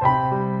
Música